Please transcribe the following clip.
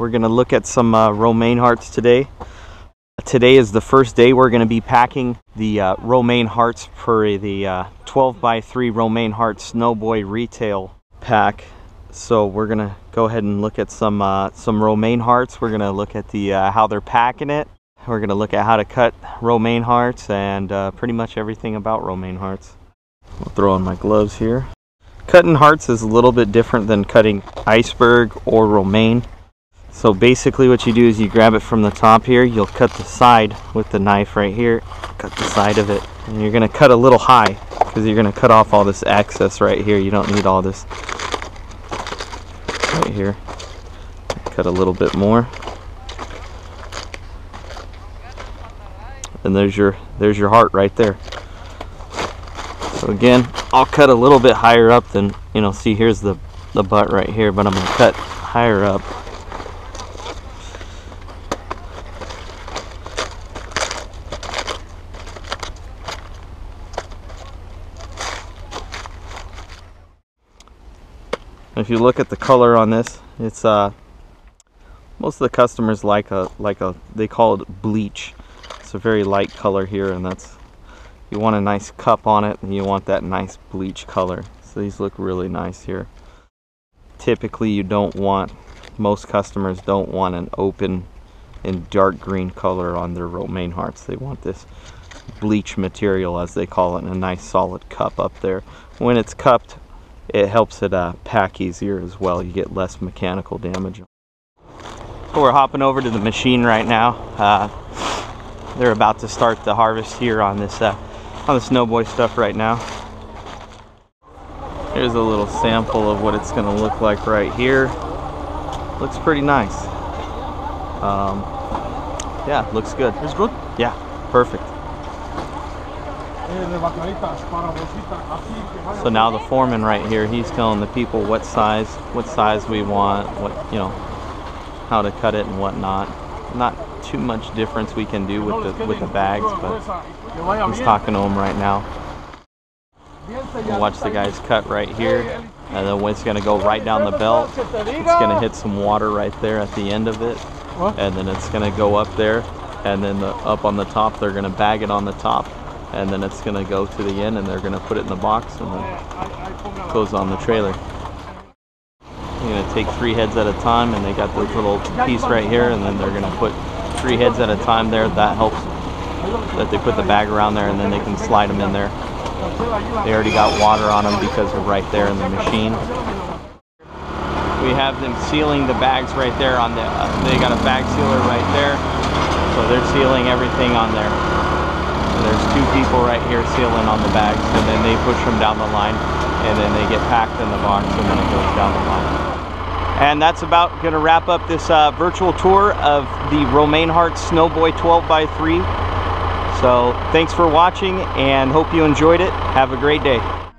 We're going to look at some uh, romaine hearts today. Today is the first day we're going to be packing the uh, romaine hearts for the uh, 12 by 3 romaine heart Snoboy retail pack. So we're going to go ahead and look at some uh, some romaine hearts. We're going to look at the uh, how they're packing it. We're going to look at how to cut romaine hearts and pretty much everything about romaine hearts. I'll throw on my gloves here. Cutting hearts is a little bit different than cutting iceberg or romaine. So basically what you do is you grab it from the top here, you'll cut the side with the knife right here, cut the side of it, and you're going to cut a little high because you're going to cut off all this excess right here. You don't need all this right here. Cut a little bit more. And there's your there's your heart right there. So again, I'll cut a little bit higher up than, you know, see here's the, the butt right here, but I'm to cut higher up. If you look at the color on this, it's uh most of the customers like a like a they call it bleach. It's a very light color here and that's you want a nice cup on it and you want that nice bleach color. So these look really nice here. Typically you don't want most customers don't want an open and dark green color on their romaine hearts. They want this bleach material as they call it, and a nice solid cup up there. When it's cupped, it helps it uh, pack easier as well. You get less mechanical damage. So we're hopping over to the machine right now. Uh, they're about to start the harvest here on this uh, on the Snoboy stuff right now. Here's a little sample of what it's going to look like right here. Looks pretty nice. Um, yeah, looks good. It's good? Yeah, perfect. So now the foreman right here, he's telling the people what size, what size we want, what you know, how to cut it and whatnot. Not too much difference we can do with the with the bags, but he's talking to them right now. We'll watch the guys cut right here, and then it's gonna go right down the belt. It's gonna hit some water right there at the end of it, and then it's gonna go up there, and then the, up on the top they're gonna bag it on the top and then it's to go to the end and they're to put it in the box and then close on the trailer. You're to take three heads at a time and they got this little piece right here and then they're to put three heads at a time there. That helps that they put the bag around there and then they can slide them in there. They already got water on them because they're right there in the machine. We have them sealing the bags right there on the, uh, they got a bag sealer right there. So they're sealing everything on there. There's two people right here sealing on the bags and then they push them down the line and then they get packed in the box and then it goes down the line. And that's about going to wrap up this uh, virtual tour of the Romaine Heart Snoboy 12 by 3 So thanks for watching and hope you enjoyed it. Have a great day.